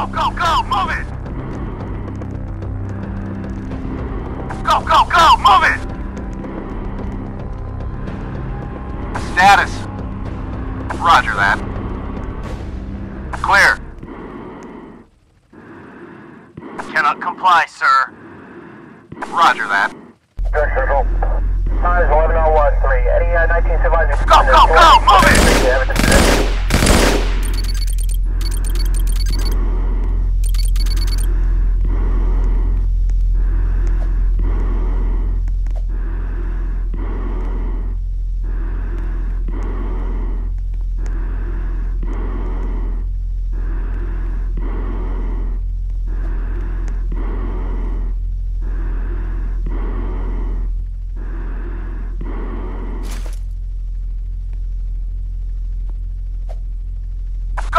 Go, go, go, move it! Go, go, go, move it! Status. Roger that. Clear. Cannot comply, sir. Roger that. Good, Circle. Time is 11013. Any uh, 19 Go, go,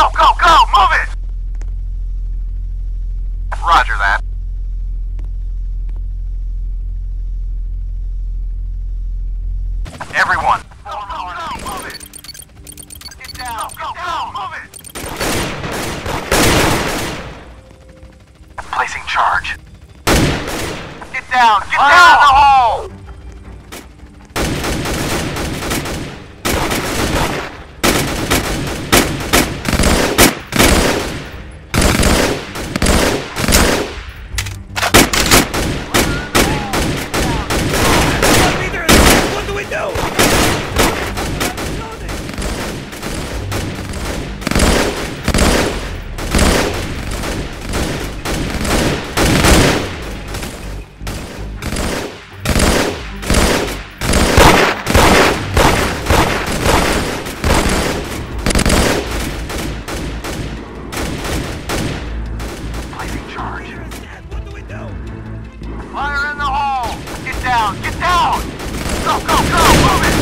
Go, go, go! Move it! Roger that. Everyone! Go, go, go! Move it! Get down! Go, go, Move it! Placing charge. Get down! Get ah! down in down! Get down! Go, go, go! Move it!